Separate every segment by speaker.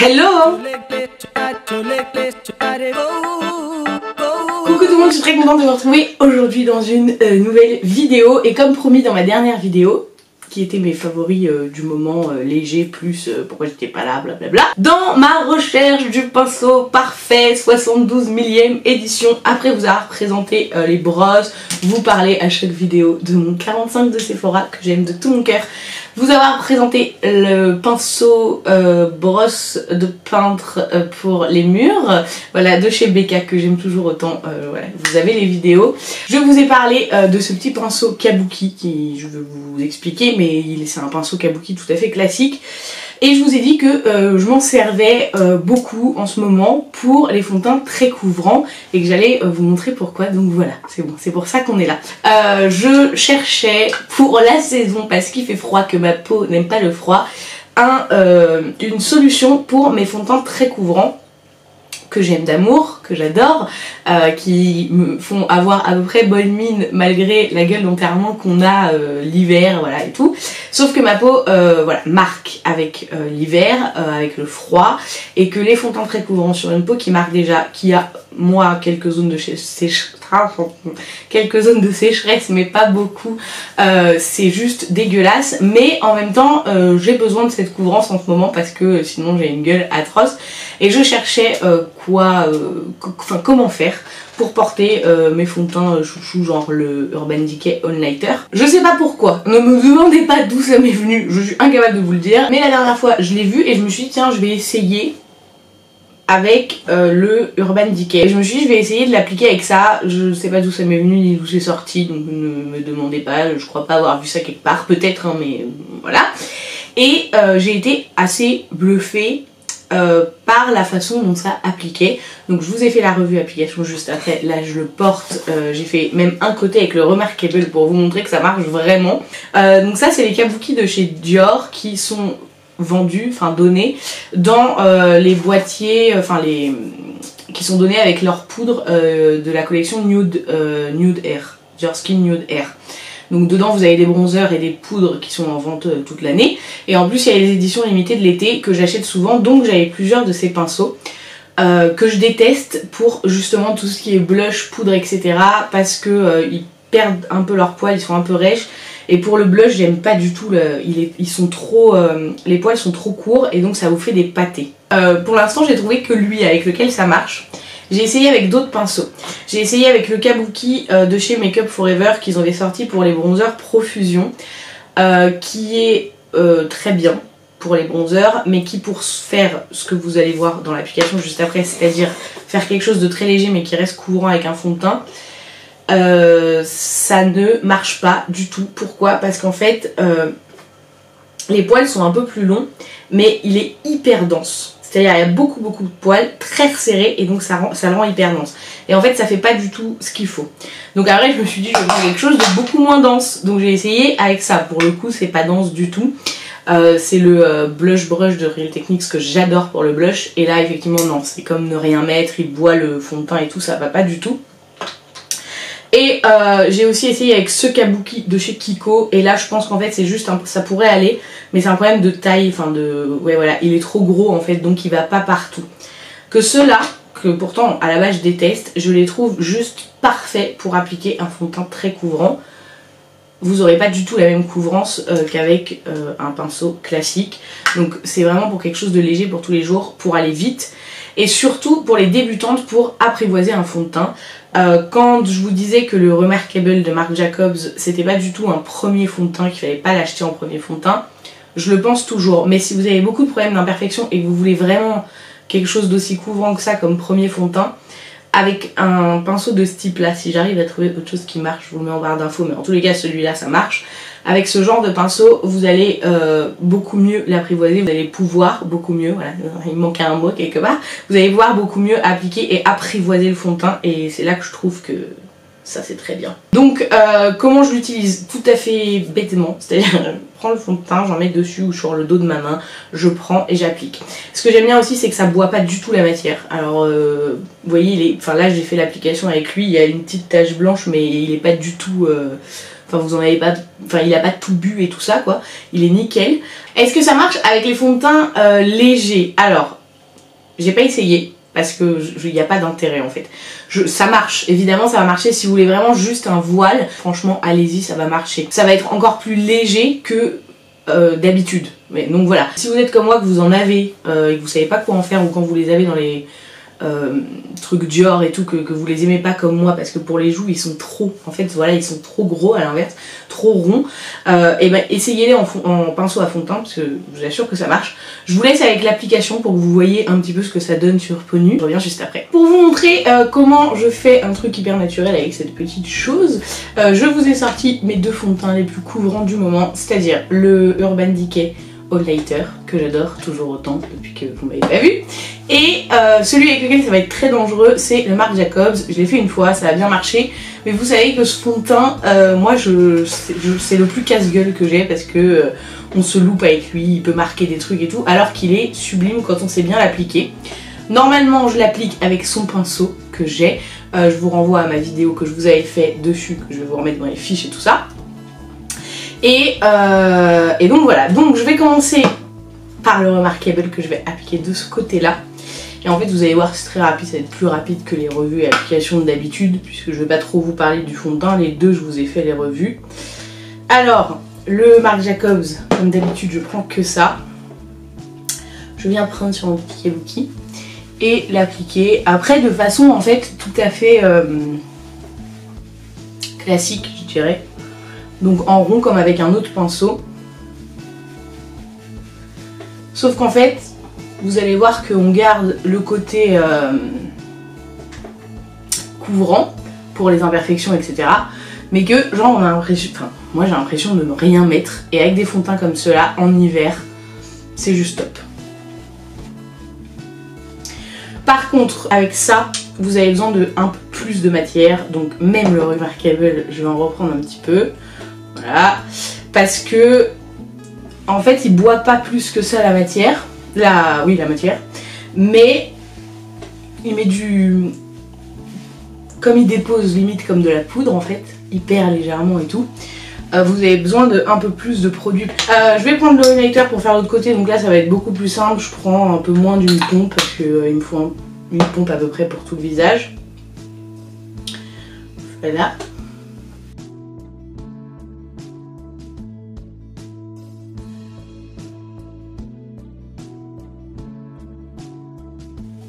Speaker 1: Hello Coucou tout le monde, je suis très contente de vous retrouver aujourd'hui dans une euh, nouvelle vidéo. Et comme promis dans ma dernière vidéo qui étaient mes favoris euh, du moment euh, léger plus pourquoi j'étais pas là blablabla. Dans ma recherche du pinceau parfait 72 millième édition après vous avoir présenté les brosses vous parler à chaque vidéo de mon 45 de Sephora que j'aime de tout mon cœur vous avoir présenté le pinceau euh, brosse de peintre euh, pour les murs, voilà, de chez Becca que j'aime toujours autant, euh, vous avez les vidéos. Je vous ai parlé de ce petit pinceau kabuki qui, je vais vous expliquer, mais c'est un pinceau kabuki tout à fait classique. Et je vous ai dit que euh, je m'en servais euh, beaucoup en ce moment pour les fonds très couvrants et que j'allais euh, vous montrer pourquoi. Donc voilà, c'est bon, c'est pour ça qu'on est là. je cherchais pour la saison, parce qu'il fait froid, que ma peau n'aime pas le froid, un, une solution pour mes fonds de teint très couvrants que j'aime d'amour, que j'adore, euh, qui me font avoir à peu près bonne mine malgré la gueule d'enterrement qu'on a euh, l'hiver, voilà et tout. Sauf que ma peau, euh, voilà, marque avec l'hiver, avec le froid, et que les fonds de teint très couvrants sur une peau qui marque déjà, qui a moi quelques zones de sécheresse, quelques zones de sécheresse, mais pas beaucoup. c'est juste dégueulasse, mais en même temps, j'ai besoin de cette couvrance en ce moment parce que sinon j'ai une gueule atroce. Et je cherchais quoi, enfin comment faire pour porter euh, mes fonds de teint euh, chouchou genre le Urban Decay On Lighter. Je sais pas pourquoi, ne me demandez pas d'où ça m'est venu, je suis incapable de vous le dire, mais la dernière fois je l'ai vu et je me suis dit tiens je vais essayer avec euh, le Urban Decay. Je me suis dit je vais essayer de l'appliquer avec ça, je sais pas d'où ça m'est venu ni d'où c'est sorti donc ne me demandez pas, je crois pas avoir vu ça quelque part, peut-être hein, mais voilà. Et j'ai été assez bluffée euh, par la façon dont ça appliquait. Donc je vous ai fait la revue application juste après, là je le porte, euh, j'ai fait même un côté avec le Remarkable pour vous montrer que ça marche vraiment. Euh, donc ça c'est les kabuki de chez Dior qui sont vendus, enfin donnés dans les boîtiers, enfin les qui sont donnés avec leur poudre de la collection Nude, Nude Air, Dior Skin Nude Air. Donc dedans vous avez des bronzers et des poudres qui sont en vente euh, toute l'année. Et en plus il y a les éditions limitées de l'été que j'achète souvent. Donc j'avais plusieurs de ces pinceaux. Euh, que je déteste pour justement tout ce qui est blush, poudre, etc. Parce que euh, ils perdent un peu leur poil, ils sont un peu rêches. Et pour le blush, j'aime pas du tout. ils sont trop, les poils sont trop courts et donc ça vous fait des pâtés. pour l'instant, j'ai trouvé que lui avec lequel ça marche. J'ai essayé avec d'autres pinceaux. J'ai essayé avec le Kabuki euh, de chez Makeup Forever qu'ils avaient sorti pour les bronzers Profusion, euh, qui est euh, très bien pour les bronzers, mais qui pour faire ce que vous allez voir dans l'application juste après, c'est-à-dire faire quelque chose de très léger mais qui reste couvrant avec un fond de teint, ça ne marche pas du tout. Pourquoi? Parce qu'en fait, les poils sont un peu plus longs, mais il est hyper dense. C'est-à-dire il y a beaucoup beaucoup de poils très serrés et donc ça, rend, ça le rend hyper dense. Et en fait ça fait pas du tout ce qu'il faut. Donc après je me suis dit je vais quelque chose de beaucoup moins dense. Donc j'ai essayé avec ça. Pour le coup c'est pas dense du tout. Euh, c'est le euh, blush brush de Real Techniques que j'adore pour le blush. Et là effectivement non, c'est comme ne rien mettre, il boit le fond de teint et tout, ça va pas du tout. Et euh, j'ai aussi essayé avec ce kabuki de chez Kiko. Et là, je pense qu'en fait, c'est juste un, ça pourrait aller, mais c'est un problème de taille. Enfin, de. Ouais, voilà, il est trop gros en fait, donc il va pas partout. Que ceux-là, que pourtant à la base je déteste, je les trouve juste parfaits pour appliquer un fond de teint très couvrant. Vous n'aurez pas du tout la même couvrance euh, qu'avec euh, un pinceau classique. Donc c'est vraiment pour quelque chose de léger pour tous les jours, pour aller vite. Et surtout pour les débutantes pour apprivoiser un fond de teint. Euh, quand je vous disais que le Remarkable de Marc Jacobs, c'était pas du tout un premier fond de teint, qu'il fallait pas l'acheter en premier fond de teint, je le pense toujours. Mais si vous avez beaucoup de problèmes d'imperfection et que vous voulez vraiment quelque chose d'aussi couvrant que ça comme premier fond de teint, avec un pinceau de ce type là, si j'arrive à trouver autre chose qui marche, je vous le mets en barre d'infos, mais en tous les cas celui-là ça marche. Avec ce genre de pinceau, vous allez euh, beaucoup mieux l'apprivoiser, vous allez pouvoir beaucoup mieux, voilà, il manque un mot quelque part, vous allez pouvoir beaucoup mieux appliquer et apprivoiser le fond de teint et c'est là que je trouve que ça c'est très bien. Donc euh, comment je l'utilise Tout à fait bêtement, c'est-à-dire je prends le fond de teint, j'en mets dessus ou sur le dos de ma main, je prends et j'applique. Ce que j'aime bien aussi c'est que ça boit pas du tout la matière. Alors euh, vous voyez, enfin là j'ai fait l'application avec lui, il y a une petite tache blanche mais il est pas du tout... Enfin, vous en avez pas. Enfin, il a pas tout bu et tout ça, quoi. Il est nickel. Est-ce que ça marche avec les fonds de teint euh, légers? Alors, j'ai pas essayé parce que il n'y a pas d'intérêt en fait. Ça marche, évidemment ça va marcher si vous voulez vraiment juste un voile, franchement allez-y ça va marcher. Ça va être encore plus léger que euh, d'habitude. Donc voilà, si vous êtes comme moi que vous en avez euh, et que vous savez pas quoi en faire ou quand vous les avez dans les euh, trucs Dior et tout que, vous les aimez pas comme moi parce que pour les joues ils sont trop en fait voilà ils sont trop gros à l'inverse trop ronds. Euh, et ben essayez-les en, pinceau à fond de teint parce que je vous assure que ça marche. Je vous laisse avec l'application pour que vous voyez un petit peu ce que ça donne sur Ponu je reviens juste après. Pour vous montrer euh, comment je fais un truc hyper naturel avec cette petite chose je vous ai sorti mes deux fonds de teint les plus couvrants du moment c'est à dire le Urban Decay Lighter que j'adore toujours autant depuis que vous m'avez pas vu. Et euh, celui avec lequel ça va être très dangereux c'est le Marc Jacobs. Je l'ai fait une fois ça a bien marché. Mais vous savez que ce fond de teint euh, moi je, c'est le plus casse-gueule que j'ai parce que euh, on se loupe avec lui il peut marquer des trucs et tout alors qu'il est sublime quand on sait bien l'appliquer. Normalement je l'applique avec son pinceau que j'ai. Je vous renvoie à ma vidéo que je vous avais fait dessus que je vais vous remettre dans les fiches et tout ça euh, et, donc voilà, donc je vais commencer par le Remarkable que je vais appliquer de ce côté-là. Et en fait, vous allez voir c'est très rapide, ça va être plus rapide que les revues et applications d'habitude, puisque je vais pas trop vous parler du fond de teint. Les deux, je vous ai fait les revues. Alors, le Marc Jacobs, comme d'habitude, je prends que ça. Je viens prendre sur mon petit kabuki et l'appliquer. Après, de façon en fait tout à fait euh, classique, je dirais donc en rond comme avec un autre pinceau. Sauf qu'en fait, vous allez voir qu'on garde le côté euh, couvrant pour les imperfections, etc. Mais que, genre, on a l'impression. Enfin, moi j'ai l'impression de ne rien mettre. Et avec des fonds de teint comme cela, en hiver, c'est juste top. Par contre, avec ça, vous avez besoin de un peu plus de matière. Donc même le Remarkable, je vais en reprendre un petit peu. Voilà. Parce que, en fait, il boit pas plus que ça la matière. La, oui, la matière. Mais, il met du... Comme il dépose limite comme de la poudre, en fait, il perd légèrement et tout. Euh, vous avez besoin de un peu plus de produits. Euh, je vais prendre le pour faire l'autre côté, donc là ça va être beaucoup plus simple. Je prends un peu moins d'une pompe parce qu'il euh, me faut une pompe à peu près pour tout le visage. Voilà.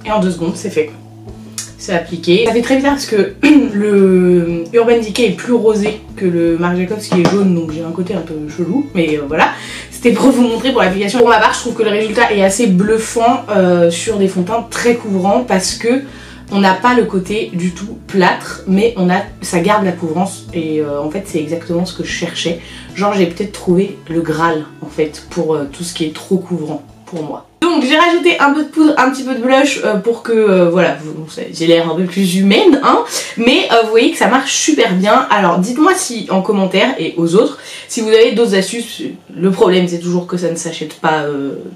Speaker 1: Et en deux secondes c'est fait. C'est appliqué. Ça fait très bizarre parce que le Urban Decay est plus rosé que le Marc Jacobs qui est jaune donc j'ai un côté un peu chelou mais euh, voilà. C'était pour vous montrer pour l'application. Pour ma part je trouve que le résultat est assez bluffant euh, sur des fonds de très couvrants parce que on n'a pas le côté du tout plâtre, mais on a, ça garde la couvrance et euh, en fait c'est exactement ce que je cherchais. Genre j'ai peut-être trouvé le Graal en fait pour tout ce qui est trop couvrant pour moi. Donc j'ai rajouté un peu de poudre, un petit peu de blush euh, pour que euh, voilà, j'ai l'air un peu plus humaine hein. Mais euh, vous voyez que ça marche super bien. Alors dites-moi si en commentaire et aux autres si vous avez d'autres astuces. Le problème c'est toujours que ça ne s'achète pas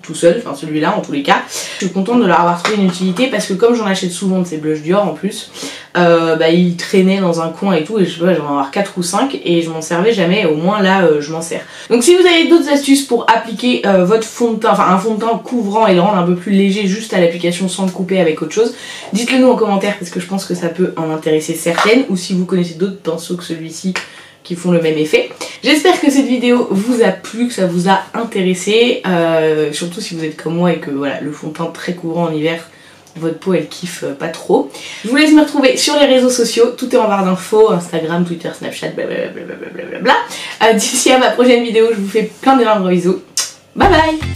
Speaker 1: tout seul, enfin celui-là en tous les cas. Je suis contente de leur avoir trouvé une utilité parce que comme j'en achète souvent de ces blushs Dior en plus, bah ils traînaient dans un coin et tout et je sais pas j'en avoir 4 ou 5 et je m'en servais jamais au moins là je m'en sers. Donc si vous avez d'autres astuces pour appliquer votre fond de teint, enfin un fond de teint couvrant et le rendre un peu plus léger juste à l'application sans le couper avec autre chose. Dites-le nous en commentaire parce que je pense que ça peut en intéresser certaines ou si vous connaissez d'autres pinceaux que celui-ci qui font le même effet. J'espère que cette vidéo vous a plu, que ça vous a intéressé, euh, surtout si vous êtes comme moi et que voilà le fond de teint très courant en hiver votre peau elle kiffe euh, pas trop. Je vous laisse me retrouver sur les réseaux sociaux, tout est en barre d'infos, Instagram, Twitter, Snapchat, blablabla. Euh, D'ici à ma prochaine vidéo, je vous fais plein d'énormes bisous. Bye bye